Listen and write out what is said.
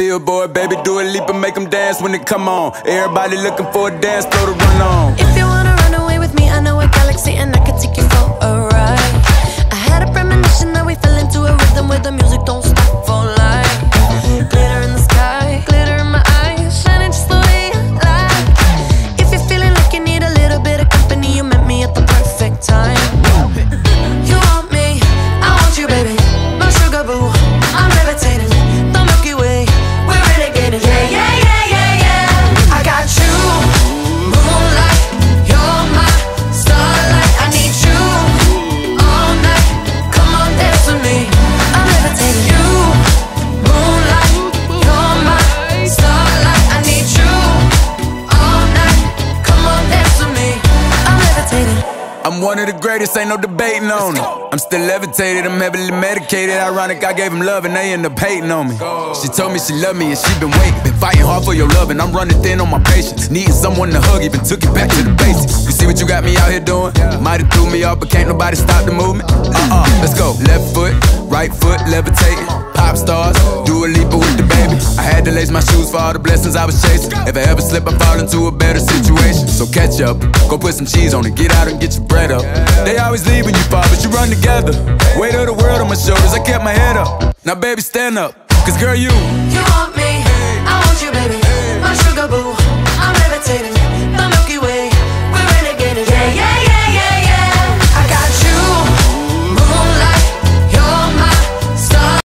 Billboard, baby, do a leap and make them dance when they come on. Everybody looking for a dance floor to run on. If you wanna run away with me, I know I'm one of the greatest, ain't no debating on it. I'm still levitated, I'm heavily medicated. Ironic, I gave him love and they end up hating on me. She told me she loved me and she been waiting. Been fighting hard for your love and I'm running thin on my patience. Needing someone to hug, even took it back to the basics. You see what you got me out here doing? Might have threw me off, but can't nobody stop the movement. Uh uh, let's go. Left foot, right foot, levitating. Pop stars, do a leap with the baby. I had to lace my shoes for all the blessings I was chasing. If I ever slip, I fall into a better situation. Catch go put some cheese on it, get out and get your bread up. They always leave when you fall, but you run together. Weight of the world on my shoulders, I kept my head up. Now, baby, stand up. Cause girl, you You